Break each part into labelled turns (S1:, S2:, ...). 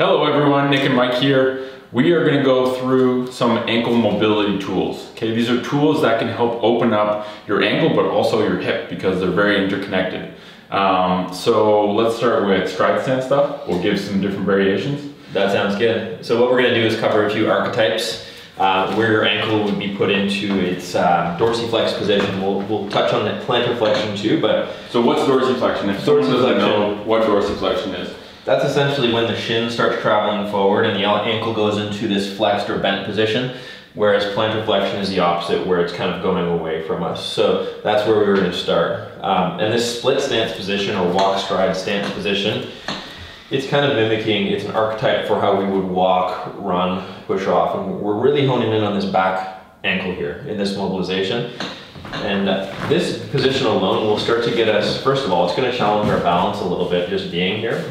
S1: Hello everyone, Nick and Mike here. We are gonna go through some ankle mobility tools. Okay, these are tools that can help open up your ankle but also your hip because they're very interconnected. Um, so let's start with stride stand stuff. We'll give some different variations.
S2: That sounds good. So what we're gonna do is cover a few archetypes uh, where your ankle would be put into its uh, dorsiflex position. We'll, we'll touch on the plantar flexion too, but...
S1: So what's dorsiflexion? If doesn't know what dorsiflexion is.
S2: That's essentially when the shin starts traveling forward and the ankle goes into this flexed or bent position, whereas plantar flexion is the opposite, where it's kind of going away from us. So that's where we were going to start. Um, and this split stance position or walk stride stance position, it's kind of mimicking, it's an archetype for how we would walk, run, push off. And we're really honing in on this back ankle here in this mobilization. And this position alone will start to get us, first of all, it's going to challenge our balance a little bit just being here.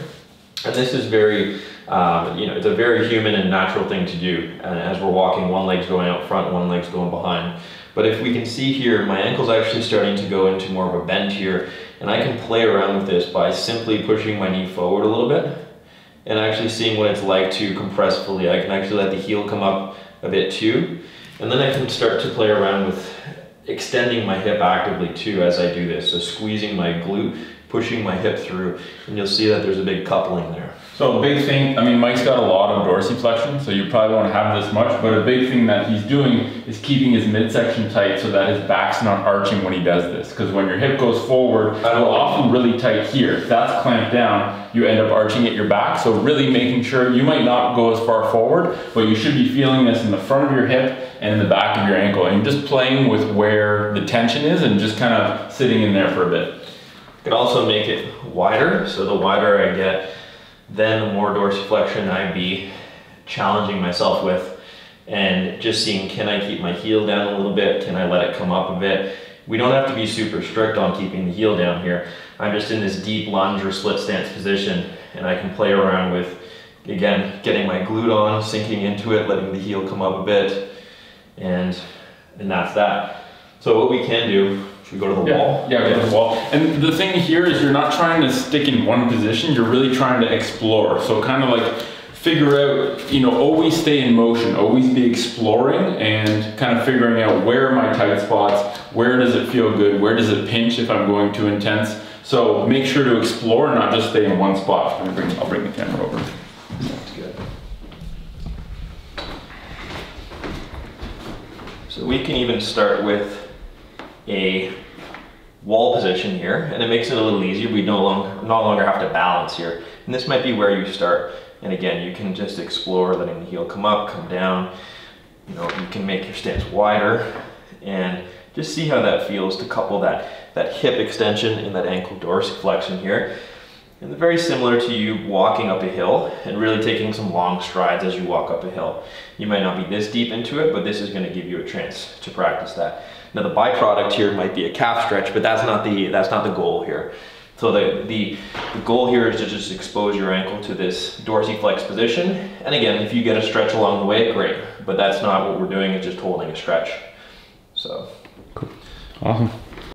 S2: And this is very, um, you know, it's a very human and natural thing to do. And as we're walking, one leg's going out front, one leg's going behind. But if we can see here, my ankle's actually starting to go into more of a bend here. And I can play around with this by simply pushing my knee forward a little bit and actually seeing what it's like to compress fully. I can actually let the heel come up a bit too. And then I can start to play around with extending my hip actively too as I do this. So squeezing my glute pushing my hip through and you'll see that there's a big coupling there.
S1: So a big thing, I mean Mike's got a lot of dorsiflexion so you probably won't have this much but a big thing that he's doing is keeping his midsection tight so that his back's not arching when he does this because when your hip goes forward it'll often really tight here. If that's clamped down you end up arching at your back so really making sure you might not go as far forward but you should be feeling this in the front of your hip and in the back of your ankle and just playing with where the tension is and just kind of sitting in there for a bit.
S2: Can also make it wider, so the wider I get, then the more dorsiflexion I'd be challenging myself with and just seeing can I keep my heel down a little bit, can I let it come up a bit. We don't have to be super strict on keeping the heel down here. I'm just in this deep lunge or split stance position and I can play around with, again, getting my glute on, sinking into it, letting the heel come up a bit, and, and that's that. So what we can do should we go to the
S1: yeah.
S2: wall?
S1: Yeah, go to the wall. And the thing here is you're not trying to stick in one position, you're really trying to explore. So kind of like figure out, you know, always stay in motion, always be exploring and kind of figuring out where are my tight spots, where does it feel good, where does it pinch if I'm going too intense. So make sure to explore, not just stay in one spot. I'll bring, I'll bring the camera over.
S2: That's good. So we can even start with a wall position here and it makes it a little easier. We no longer, no longer have to balance here. And this might be where you start. And again, you can just explore letting the heel come up, come down. You know, you can make your stance wider and just see how that feels to couple that, that hip extension and that ankle dorsiflexion here. And very similar to you walking up a hill and really taking some long strides as you walk up a hill. You might not be this deep into it, but this is gonna give you a chance to practice that. Now the byproduct here might be a calf stretch, but that's not the, that's not the goal here. So the, the, the goal here is to just expose your ankle to this dorsiflex position. And again, if you get a stretch along the way, great. But that's not what we're doing, it's just holding a stretch. So.
S1: Cool. Awesome.